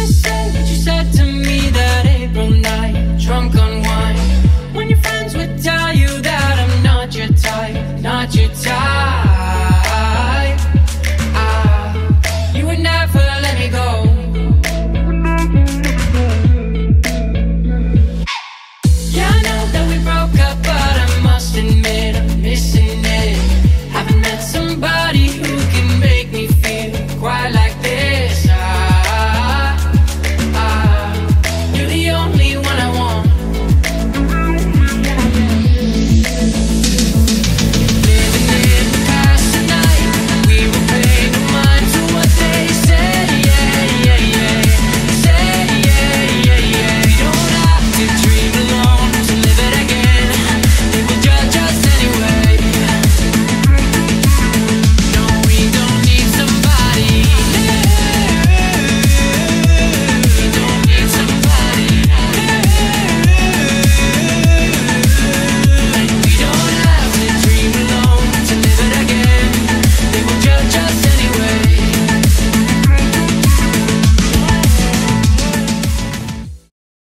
you said, what you said to me.